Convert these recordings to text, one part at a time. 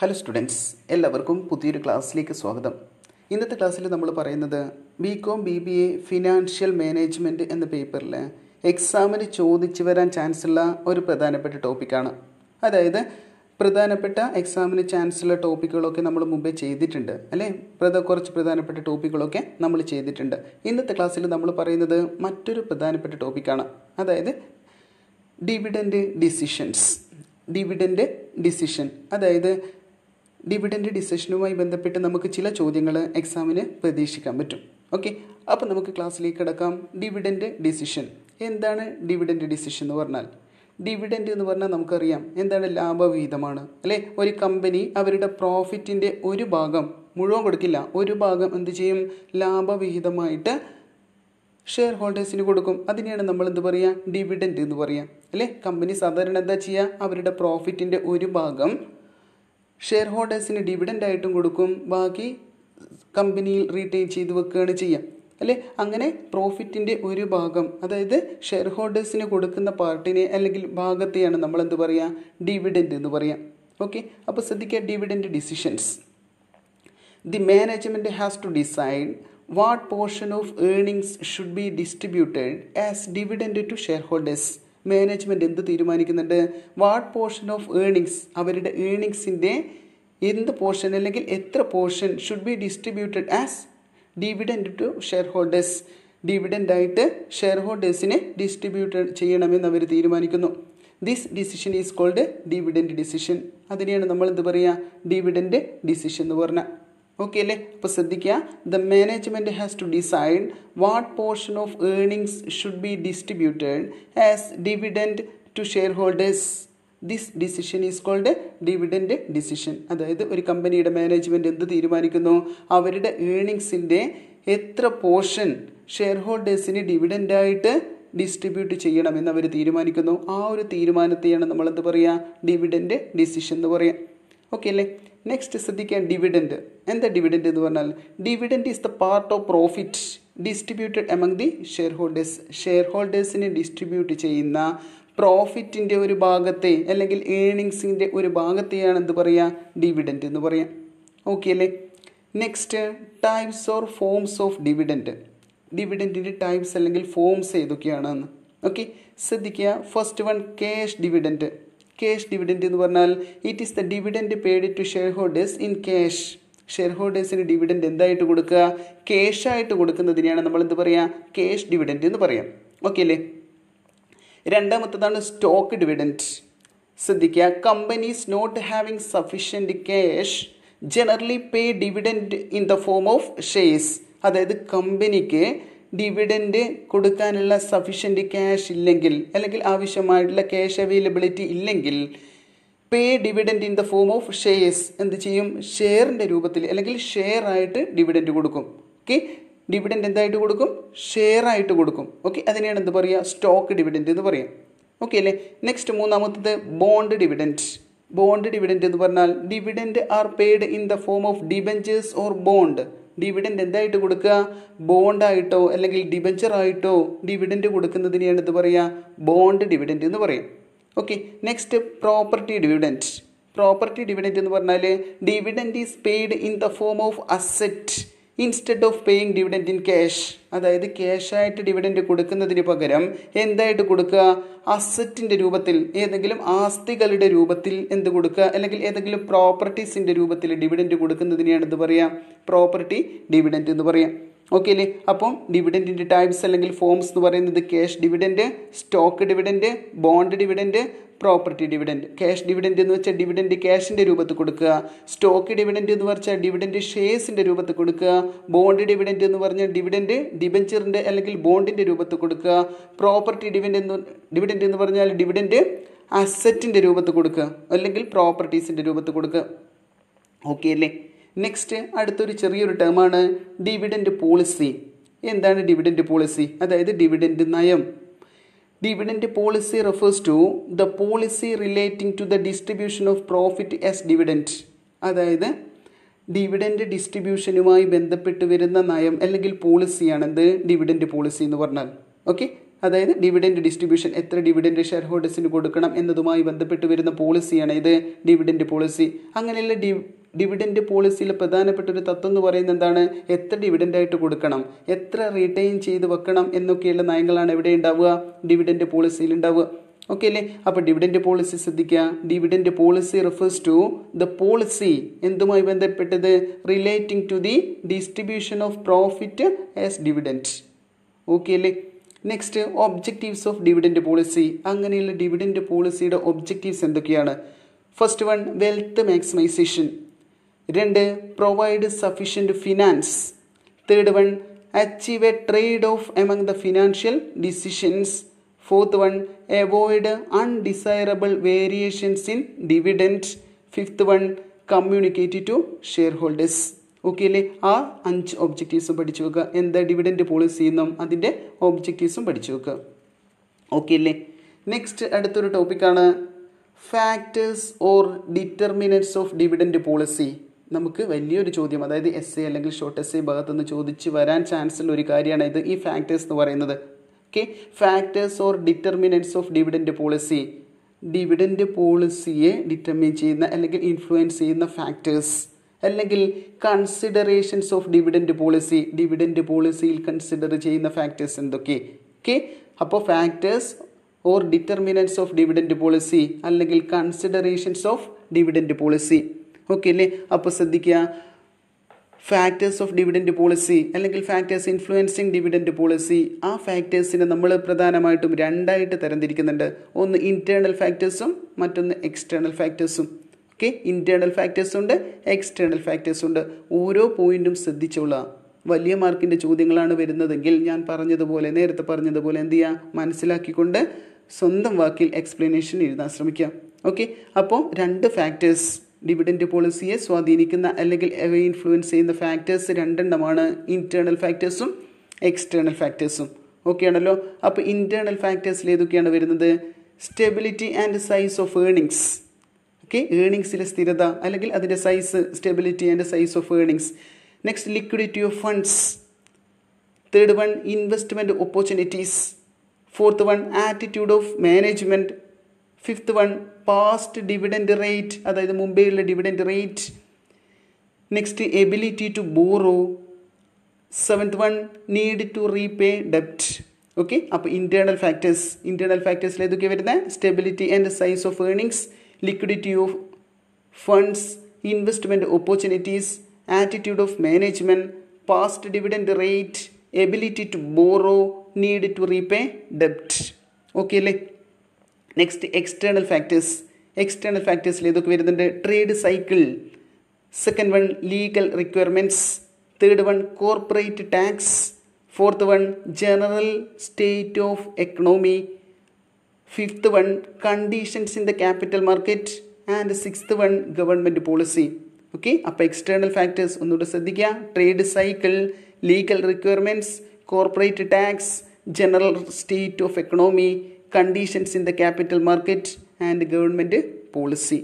Hello students എല്ലാവർക്കും പുതിയൊരു ക്ലാസ്സിലേക്ക് സ്വാഗതം. ഇന്നത്തെ ക്ലാസ്സിൽ നമ്മൾ പറയുന്നത് B com B B A financial management എന്ന പേപ്പറിൽ എക്സാമിന് ചോദിച്ചു വരാൻ ചാൻസ് ഉള്ള ഒരു പ്രധാനപ്പെട്ട ടോപ്പിക്കാണ് അതായത് പ്രധാനപ്പെട്ട എക്സാമിന് ചാൻസ് ഉള്ള ടോപ്പിക്കുകളൊക്കെ നമ്മൾ മുമ്പേ ചെയ്തിട്ടുണ്ട് അല്ലേ? പ്രധ കുറച്ച് പ്രധാനപ്പെട്ട ടോപ്പിക്കുകളൊക്കെ നമ്മൾ ചെയ്തിട്ടുണ്ട്. ഇന്നത്തെ ക്ലാസ്സിൽ നമ്മൾ പറയുന്നത് മറ്റൊരു പ്രധാനപ്പെട്ട ടോപ്പിക്കാണ് അതായത് ഡിവിഡൻഡ് ഡിസിഷൻസ് ഡിവിഡൻഡ് ഡിസിഷൻ അതായത് ഡിവിഡൻഡ് ഡിസിഷനുമായി ബന്ധപ്പെട്ട് നമുക്ക് ചില ചോദ്യങ്ങൾ എക്സാമിന് പ്രതീക്ഷിക്കാൻ പറ്റും. ഓക്കെ? അപ്പോൾ നമുക്ക് ക്ലാസ്സിലേക്ക് കിടക്കാം. Dividend decision. എന്താണ് ഡിവിഡൻഡ് ഡിസിഷൻ എന്ന് പറഞ്ഞാൽ? ഡിവിഡൻഡ് എന്ന് പറഞ്ഞാൽ നമുക്കറിയാം എന്താണ് ലാഭവിഹിതമാണ്. അല്ലേ? ഒരു കമ്പനി അവരുടെ പ്രോഫിറ്റിന്റെ ഒരു ഭാഗം മുഴുവൻ കൊടുക്കില്ല. ഒരു ഭാഗം എന്ത് ചെയ്യും? ലാഭവിഹിതമായിട്ട് ഷെയർ ഹോൾഡേഴ്സിന് കൊടുക്കും. അതിനെയാണ് നമ്മൾ എന്ത് പറയുക? ഡിവിഡൻഡ് എന്ന് പറയുക. അല്ലേ? കമ്പനി സാധാരണ എന്താ ചെയ്യുക? അവരുടെ പ്രോഫിറ്റിന്റെ ഒരു ഭാഗം ഷെയർ ഹോൾഡേഴ്സിന് ഡിവിഡന്റ് ആയിട്ടും കൊടുക്കും. ബാക്കി കമ്പനിയിൽ റീറ്റെയിൻ ചെയ്ത് വെക്കുകയാണ് ചെയ്യാം. അല്ലെ? അങ്ങനെ പ്രോഫിറ്റിന്റെ ഒരു ഭാഗം അതായത് ഷെയർ ഹോൾഡേഴ്സിന് കൊടുക്കുന്ന പാർട്ടിനെ അല്ലെങ്കിൽ ഭാഗത്തെയാണ് നമ്മൾ എന്ത് പറയുക ഡിവിഡന്റ് എന്ന് പറയാം. ഓക്കെ അപ്പോൾ ശ്രദ്ധിക്കുക dividend decisions the management has to decide what portion of earnings should be distributed as dividend to shareholders management എന്ത് തീരുമാനിക്കുന്നുണ്ട്? വാട്ട് പോർഷൻ ഓഫ് ഏണിങ്സ് അവരുടെ ഏണിങ്സിന്റെ എന്ത് പോർഷൻ അല്ലെങ്കിൽ എത്ര portion should be distributed as dividend to shareholders dividend ആയിട്ട് share ഹോൾഡേഴ്സിനെ distribute ചെയ്യണമെന്ന് അവർ തീരുമാനിക്കുന്നു. This decision is called dividend decision അതിനെയാണ് നമ്മൾ എന്ത് പറയുക? ഡിവിഡൻഡ് ഡിസിഷൻ എന്ന് പറഞ്ഞാൽ ഓക്കെ അല്ലേ? അപ്പോൾ ശ്രദ്ധിക്കുക. The management has to decide what portion of earnings should be distributed as dividend to share holders this decision is called dividend decision അതായത് ഒരു കമ്പനിയുടെ മാനേജ്മെന്റ് എന്ത് തീരുമാനിക്കുന്നു? അവരുടെ ഏർണിങ്സിന്റെ എത്ര പോർഷൻ ഷെയർ ഹോൾഡേഴ്സിന് ഡിവിഡന്റായിട്ട് ഡിസ്ട്രിബ്യൂട്ട് ചെയ്യണമെന്ന് അവർ തീരുമാനിക്കുന്നു. ആ ഒരു തീരുമാനത്തെയാണ് നമ്മൾ എന്ത് പറയുക ഡിവിഡൻഡ് ഡിസിഷൻ എന്ന് പറയാം. ഓക്കെ അല്ലേ? നെക്സ്റ്റ് ശ്രദ്ധിക്കാൻ ഡിവിഡന്റ് എന്താ ഡിവിഡന്റ് എന്ന് പറഞ്ഞാൽ dividend is the part of profit distributed among the shareholders share ഹോൾഡേഴ്സിന് distribute ചെയ്യുന്ന പ്രോഫിറ്റിന്റെ ഒരു ഭാഗത്തെ അല്ലെങ്കിൽ ഏണിങ്സിന്റെ ഒരു ഭാഗത്തെയാണ് എന്ത് പറയുക ഡിവിഡന്റ് എന്ന് പറയാം. ഓക്കെ അല്ലേ? Next types or forms of dividend ഡിവിഡന്റിന്റെ types അല്ലെങ്കിൽ ഫോംസ് ഏതൊക്കെയാണെന്ന്. ഓക്കെ ശ്രദ്ധിക്കുക. First one cash dividend cash dividend എന്ന് പറഞ്ഞാൽ it is the dividend paid to shareholders in cash share ഹോൾഡേഴ്സിന് dividend എന്തായിട്ട് കൊടുക്കുക? ക്യാഷായിട്ട് കൊടുക്കുന്നതിനെയാണ് നമ്മൾ എന്ത് പറയുക ക്യാഷ് ഡിവിഡൻഡ് എന്ന് പറയാം. ഓക്കെ അല്ലേ? രണ്ടാമത്തതാണ് സ്റ്റോക്ക് ഡിവിഡൻഡ് ശ്രദ്ധിക്കുക companies not having sufficient cash generally pay dividend in the form of shares അതായത് കമ്പനിക്ക് ഡിവിഡൻഡ് കൊടുക്കാനുള്ള സഫീഷ്യന്റ് ക്യാഷ് ഇല്ലെങ്കിൽ അല്ലെങ്കിൽ ആവശ്യമായിട്ടുള്ള ക്യാഷ് അവൈലബിലിറ്റി ഇല്ലെങ്കിൽ pay dividend in the form of shares എന്ത് ചെയ്യും? ഷെയറിന്റെ രൂപത്തിൽ അല്ലെങ്കിൽ ഷെയർ ആയിട്ട് ഡിവിഡൻഡ് കൊടുക്കും. ഓക്കെ ഡിവിഡൻഡ് എന്തായിട്ട് കൊടുക്കും? ഷെയർ ആയിട്ട് കൊടുക്കും. ഓക്കെ അതിനെയാണ് എന്ത് പറയുക സ്റ്റോക്ക് ഡിവിഡൻഡ് എന്ന് പറയാം. ഓക്കെ അല്ലേ? നെക്സ്റ്റ് മൂന്നാമത്തത് ബോണ്ട് ഡിവിഡൻഡ് ബോണ്ട് ഡിവിഡൻഡ് എന്ന് പറഞ്ഞാൽ dividend are paid in the form of debentures or bond dividend എന്തായിട്ട് കൊടുക്കുക? ബോണ്ടായിട്ടോ അല്ലെങ്കിൽ ഡിബഞ്ചർ ആയിട്ടോ ഡിവിഡൻഡ് കൊടുക്കുന്നതിനെയാണ് എന്ത് പറയുക. ബോണ്ട് ഡിവിഡൻഡ് എന്ന് പറയും. Okay next property dividend property dividend എന്ന് പറഞ്ഞാൽ dividend is paid in the form of asset instead of paying dividend in cash അതായത് ക്യാഷായിട്ട് ഡിവിഡന്റ് കൊടുക്കുന്നതിന് പകരം എന്തായിട്ട് കൊടുക്കുക? അസറ്റിന്റെ രൂപത്തിൽ ഏതെങ്കിലും ആസ്തികളുടെ രൂപത്തിൽ എന്ത് കൊടുക്കുക? അല്ലെങ്കിൽ ഏതെങ്കിലും പ്രോപ്പർട്ടീസിന്റെ രൂപത്തിൽ ഡിവിഡന്റ് കൊടുക്കുന്നതിനെയാണ് എന്ത് പറയുക? പ്രോപ്പർട്ടി ഡിവിഡന്റ് എന്ന് പറയാം ഓക്കെ അല്ലേ? അപ്പം ഡിവിഡന്റിന്റെ ടൈപ്സ് അല്ലെങ്കിൽ ഫോംസ് എന്ന് പറയുന്നത് cash dividend stock dividend bond dividend property dividend cash dividend എന്ന് വെച്ചാൽ ഡിവിഡന്റ് ക്യാഷിന്റെ രൂപത്തിൽ കൊടുക്കുക. സ്റ്റോക്ക് ഡിവിഡന്റ് എന്ന് പറഞ്ഞാൽ ഡിവിഡന്റ് ഷെയർസിന്റെ രൂപത്തിൽ കൊടുക്കുക. ബോണ്ട് ഡിവിഡന്റ് എന്ന് പറഞ്ഞാൽ ഡിവിഡന്റ് ഡിബഞ്ചറിന്റെ അല്ലെങ്കിൽ ബോണ്ടിന്റെ രൂപത്തിൽ കൊടുക്കുക. പ്രോപ്പർട്ടി ഡിവിഡന്റ് എന്ന് ഡിവിഡന്റ് എന്ന് പറഞ്ഞാൽ ഡിവിഡന്റ് അസറ്റിന്റെ രൂപത്തിൽ കൊടുക്കുക. അല്ലെങ്കിൽ പ്രോപ്പർട്ടീസിന്റെ രൂപത്തിൽ കൊടുക്കുക. ഓക്കെ അല്ലേ? നെക്സ്റ്റ് അടുത്തൊരു ചെറിയൊരു ടേമാണ് ഡിവിഡന്റ് പോളിസി എന്താണ് ഡിവിഡന്റ് പോളിസി അതായത് ഡിവിഡന്റ് നയം. Dividend policy refers to the policy relating to the distribution of profit as dividend അതായത് ഡിവിഡന്റ് ഡിസ്ട്രിബ്യൂഷനുമായി ബന്ധപ്പെട്ട് വരുന്ന നയം അല്ലെങ്കിൽ പോളിസിയാണ് എന്ത് ഡിവിഡന്റ് പോളിസി എന്ന് പറഞ്ഞാൽ. ഓക്കെ അതായത് ഡിവിഡന്റ് ഡിസ്ട്രിബ്യൂഷൻ എത്ര ഡിവിഡന്റ് ഷെയർ ഹോൾഡേഴ്സിന് കൊടുക്കണം എന്നതുമായി ബന്ധപ്പെട്ട് വരുന്ന പോളിസിയാണ് ഇത് ഡിവിഡന്റ് പോളിസി അങ്ങനെയുള്ള ഡി ഡിവിഡൻഡ് പോളിസിയിൽ പ്രധാനപ്പെട്ട ഒരു തത്വം എന്ന് പറയുന്നത് എന്താണ്? എത്ര ഡിവിഡന്റായിട്ട് കൊടുക്കണം? എത്ര റീറ്റെയിൻ ചെയ്ത് വെക്കണം എന്നൊക്കെയുള്ള നയങ്ങളാണ് എവിടെ ഉണ്ടാവുക? ഡിവിഡൻഡ് പോളിസിയിൽ ഉണ്ടാവുക. ഓക്കെ അല്ലേ? അപ്പോൾ ഡിവിഡൻഡ് പോളിസി ശ്രദ്ധിക്കുക. Dividend policy refers to the policy എന്തുമായി ബന്ധപ്പെട്ടത്? Relating to the distribution of profit as dividend okay അല്ലേ? Next objectives of dividend policy അങ്ങനെയുള്ള ഡിവിഡൻഡ് പോളിസിയുടെ ഒബ്ജക്റ്റീവ്സ് എന്തൊക്കെയാണ്? ഫസ്റ്റ് വൺ വെൽത്ത് മാക്സിമൈസേഷൻ രണ്ട് provide sufficient finance third one achieve a trade off among the financial decisions fourth one avoid undesirable variations in dividend fifth one communicate to shareholders okay അല്ലേ? ആ അഞ്ച് ഒബ്ജക്റ്റീവ്സും പഠിച്ചു വെക്കുക. എന്താ dividend policy എന്നും അതിന്റെ ഒബ്ജക്റ്റീവ്സും പഠിച്ചു വെക്കുക. ഓക്കെ അല്ലേ? നെക്സ്റ്റ് അടുത്തൊരു ടോപ്പിക്കാണ് factors or determinants of dividend policy നമുക്ക് വലിയൊരു ചോദ്യം അതായത് എസ് എ അല്ലെങ്കിൽ ഷോർട്ട് എസ് എ ഭാഗത്തുനിന്ന് ചോദിച്ച് വരാൻ ചാൻസ് ഉള്ള ഒരു കാര്യമാണ് ഇത് ഈ ഫാക്ടേഴ്സ് എന്ന് പറയുന്നത്. Okay factors or determinants of dividend policy dividend പോളിസിയെ determine ചെയ്യുന്ന അല്ലെങ്കിൽ ഇൻഫ്ലുവൻസ് ചെയ്യുന്ന ഫാക്ടേഴ്സ് അല്ലെങ്കിൽ considerations of dividend policy dividend പോളിസിയിൽ consider ചെയ്യുന്ന ഫാക്ടേഴ്സ് എന്തൊക്കെ? ഓക്കെ അപ്പോൾ factors or determinants of dividend policy അല്ലെങ്കിൽ considerations of dividend policy okay അല്ലേ? അപ്പോൾ ശ്രദ്ധിക്കുക. ഫാക്ടേഴ്സ് ഓഫ് ഡിവിഡന്റ് പോളിസി അല്ലെങ്കിൽ ഫാക്ടേഴ്സ് ഇൻഫ്ലുവൻസിങ് ഡിവിഡന്റ് പോളിസി ആ ഫാക്ടേഴ്സിനെ നമ്മൾ പ്രധാനമായിട്ടും രണ്ടായിട്ട് തരംതിരിക്കുന്നുണ്ട്. ഒന്ന് ഇന്റേർണൽ ഫാക്ടേഴ്സും മറ്റൊന്ന് എക്സ്റ്റേണൽ ഫാക്ടേഴ്സും ഓക്കെ? ഇന്റേർണൽ ഫാക്ടേഴ്സ് ഉണ്ട് എക്സ്റ്റേണൽ ഫാക്ടേഴ്സ് ഉണ്ട്. ഓരോ പോയിന്റും ശ്രദ്ധിച്ചോളാം വലിയ മാർക്കിന്റെ ചോദ്യങ്ങളാണ് വരുന്നതെങ്കിൽ ഞാൻ പറഞ്ഞതുപോലെ നേരത്തെ പറഞ്ഞതുപോലെ എന്ത് ചെയ്യുക? മനസ്സിലാക്കിക്കൊണ്ട് സ്വന്തം വാക്കിൽ എക്സ്പ്ലനേഷൻ എഴുതാൻ ശ്രമിക്കാം ഓക്കെ? അപ്പോൾ രണ്ട് ഫാക്ടേഴ്സ് ഡിവിഡന്റ് പോളിസിയെ സ്വാധീനിക്കുന്ന അല്ലെങ്കിൽ ഇൻഫ്ലുവൻസ് ചെയ്യുന്ന ഫാക്ടേഴ്സ് രണ്ടെണ്ണമാണ്. ഇന്റേർണൽ ഫാക്ടേഴ്സും എക്സ്റ്റേണൽ ഫാക്ടേഴ്സും ഓക്കെ ആണല്ലോ? അപ്പോൾ ഇന്റേർണൽ ഫാക്ടേഴ്സിൽ ഏതൊക്കെയാണ് വരുന്നത്? Stability and size of earnings okay ഏണിങ്സിലെ സ്ഥിരത അല്ലെങ്കിൽ അതിന്റെ size stability and size of earnings next liquidity of funds third one investment opportunities fourth one attitude of management fifth one past dividend rate അതായത് മുംബൈയിലെ dividend rate next ability to borrow seventh one need to repay ഡെപ്റ്റ് okay അപ്പോൾ internal factors internal ഫാക്ടേഴ്സിൽ ഏതൊക്കെ വരുന്നത് stability and size of earnings liquidity of funds investment opportunities attitude of management past dividend rate ability to borrow need to repay ഡെപ്റ്റ് okay അല്ലേ next external factors external ഫാക്ടേഴ്സിൽ ഇതൊക്കെ വരുന്നുണ്ട്. Trade cycle second one legal requirements third one corporate tax fourth one general state of economy fifth one conditions in the capital market and sixth one government policy okay അപ്പോൾ external factors ഒന്നുകൂടെ ശ്രദ്ധിക്കുക trade cycle legal requirements corporate tax general state of economy conditions in the capital market and government policy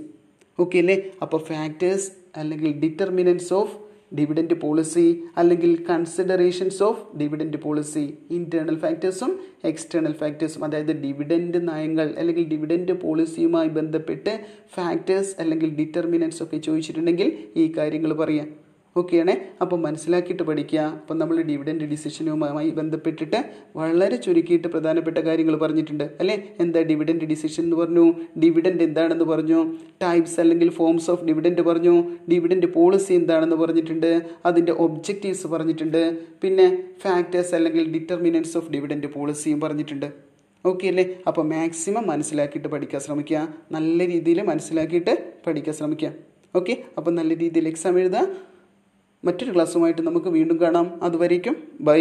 okay അല്ലേ? അപ്പോൾ factors അല്ലെങ്കിൽ determinants of dividend policy അല്ലെങ്കിൽ considerations of dividend policy internal ഫാക്ടേഴ്സും external ഫാക്ടേഴ്സും അതായത് dividend നയങ്ങൾ അല്ലെങ്കിൽ dividend പോളിസിയുമായി ബന്ധപ്പെട്ട് factors അല്ലെങ്കിൽ ഡിറ്റർമിനൻസ് ഒക്കെ ചോദിച്ചിട്ടുണ്ടെങ്കിൽ ഈ കാര്യങ്ങൾ പറയാം. ഓക്കെയാണേ അപ്പോൾ മനസ്സിലാക്കിയിട്ട് പഠിക്കുക. അപ്പം നമ്മൾ ഡിവിഡൻഡ് ഡിസിഷനുമായി ബന്ധപ്പെട്ടിട്ട് വളരെ ചുരുക്കിയിട്ട് പ്രധാനപ്പെട്ട കാര്യങ്ങൾ പറഞ്ഞിട്ടുണ്ട്. അല്ലേ? എന്താ ഡിവിഡൻഡ് ഡിസിഷൻ എന്ന് പറഞ്ഞു? ഡിവിഡൻഡ് എന്താണെന്ന് പറഞ്ഞു? ടൈപ്സ് അല്ലെങ്കിൽ ഫോംസ് ഓഫ് ഡിവിഡൻഡ് പറഞ്ഞു. ഡിവിഡൻഡ് പോളിസി എന്താണെന്ന് പറഞ്ഞിട്ടുണ്ട്. അതിന്റെ ഒബ്ജക്റ്റീവ്സ് പറഞ്ഞിട്ടുണ്ട്. പിന്നെ ഫാക്ടേഴ്സ് അല്ലെങ്കിൽ ഡിറ്റർമിനൻസ് ഓഫ് ഡിവിഡൻഡ് പോളിസിയും പറഞ്ഞിട്ടുണ്ട്. ഓക്കെ അല്ലേ? അപ്പോൾ മാക്സിമം മനസ്സിലാക്കിയിട്ട് പഠിക്കാൻ ശ്രമിക്കുക. നല്ല രീതിയിൽ മനസ്സിലാക്കിയിട്ട് പഠിക്കാൻ ശ്രമിക്കുക. ഓക്കെ അപ്പോൾ നല്ല രീതിയിൽ എക്സാം എഴുതുക. മറ്റൊരു ക്ലാസ്സുമായിട്ട് നമുക്ക് വീണ്ടും കാണാം. അതുവരേക്കും ബൈ.